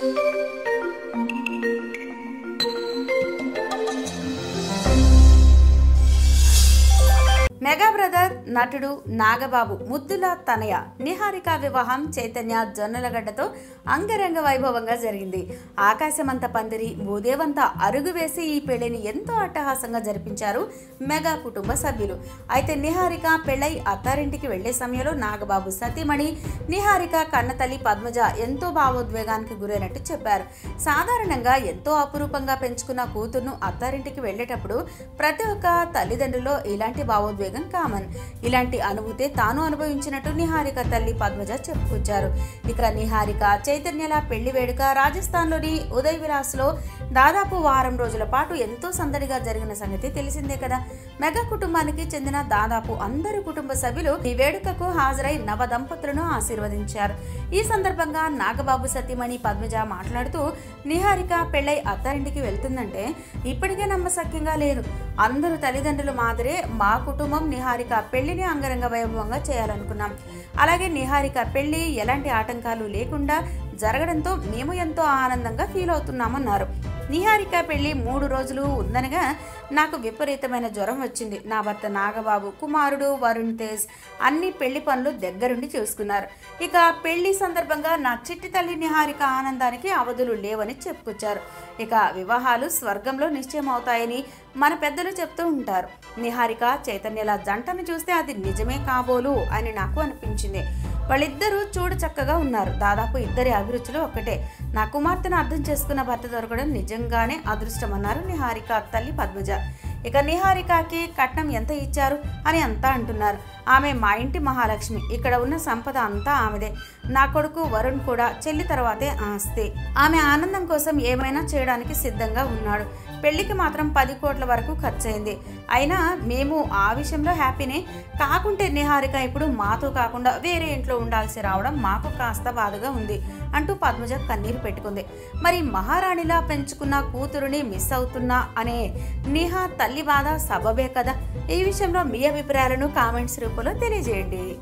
Música mega brother నటుడు నాగబాబు ముద్దుల తనయ నిహారిక వివాహం చైతన్య జొన్నలగడ్డతో అంగరంగ వైభవంగా జరిగింది. ఆకాశమంత పందిరి భూదేవంత అరుగు వేసి ఈ పెళ్ళిని ఎంతో అట్టహాసంగా జరిపించారు మెగా కుటుంబ సభ్యులు. అయితే నిహారిక పెళ్ళై అత్తారింటికి వెళ్ళే సమయంలో నాగబాబు సతీమణి నిహారిక కన్నతల్లి పద్మజ ఎంతో భావోద్వేగానికి గురైనట్టు చెప్పారు. సాధారణంగా ఎంతో అపురూపంగా పెంచుకున్న కూతుర్ను అత్తారింటికి వెళ్ళేటప్పుడు ప్రతి ఒక్క తల్లిదండ్రుల్లో ఇలాంటి భావోద్వేగం కామన్. ఇలాంటి అనుభూతే తాను అనుభవించినట్టు నిహారిక తల్లి పద్మజ చెప్పుకొచ్చారు. ఇక నిహారిక చైతన్యల పెళ్ళి వేడుక రాజస్థాన్లోని ఉదయ్ విలాస్లో దాదాపు వారం రోజుల పాటు ఎంతో సందడిగా జరిగిన సంగతి తెలిసిందే కదా. మెగా కుటుంబానికి చెందిన దాదాపు అందరు కుటుంబ సభ్యులు ఈ వేడుకకు హాజరై నవ దంపతులను ఆశీర్వదించారు. ఈ సందర్భంగా నాగబాబు సతీమణి పద్మజ మాట్లాడుతూ నిహారిక పెళ్ళై అత్తారింటికి వెళ్తుందంటే ఇప్పటికే నమ్మశక్యంగా లేదు అందరూ తల్లిదండ్రులు మాదిరే మా కుటుంబం నిహారిక పెళ్ళిని అంగరంగ వైభవంగా చేయాలనుకున్నాం. అలాగే నిహారిక పెళ్ళి ఎలాంటి ఆటంకాలు లేకుండా జరగడంతో మేము ఎంతో ఆనందంగా ఫీల్ అవుతున్నామన్నారు. నిహారిక పెళ్ళి మూడు రోజులు ఉందనగా నాకు విపరీతమైన జ్వరం వచ్చింది. నా భర్త నాగబాబు కుమారుడు వరుణ్ తేజ్ అన్ని పెళ్ళి పనులు దగ్గరుండి చూసుకున్నారు. ఇక పెళ్ళి సందర్భంగా నా చిట్టి తల్లి నిహారిక ఆనందానికి అవధులు లేవని చెప్పుకొచ్చారు. ఇక వివాహాలు స్వర్గంలో నిశ్చయం అవుతాయని మన పెద్దలు చెప్తూ ఉంటారు. నిహారిక చైతన్యల జంటను చూస్తే అది నిజమే కాబోలు అని నాకు అనిపించింది. వాళ్ళిద్దరూ చూడు చక్కగా ఉన్నారు. దాదాపు ఇద్దరి అభిరుచులు ఒక్కటే. నా కుమార్తెను అర్థం చేసుకున్న భర్త దొరకడం నిజంగానే అదృష్టమన్నారు నిహారిక తల్లి పద్మజ. ఇక నిహారికకి కట్నం ఎంత ఇచ్చారు అని అంతా అంటున్నారు. ఆమె మా ఇంటి మహాలక్ష్మి ఇక్కడ ఉన్న సంపద అంతా ఆమెదే. నా కొడుకు వరుణ్ కూడా చెల్లి తర్వాతే ఆస్తి. ఆమె ఆనందం కోసం ఏమైనా చేయడానికి సిద్ధంగా ఉన్నాడు. పెళ్ళికి మాత్రం పది కోట్ల వరకు ఖర్చయింది. అయినా మేము ఆ విషయంలో హ్యాపీనే. కాకుంటే నిహారిక ఇప్పుడు మాతో కాకుండా వేరే ఇంట్లో ఉండాల్సి రావడం మాకు కాస్త బాధగా ఉంది అంటూ పద్మజ కన్నీరు పెట్టుకుంది. మరి మహారాణిలా పెంచుకున్న కూతురుని మిస్ అవుతున్నా అనే నిహా తల్లి తల్లి బాధ సబబే కదా? ఈ విషయంలో మీ అభిప్రాయాలను కామెంట్స్ రూపంలో తెలియజేయండి.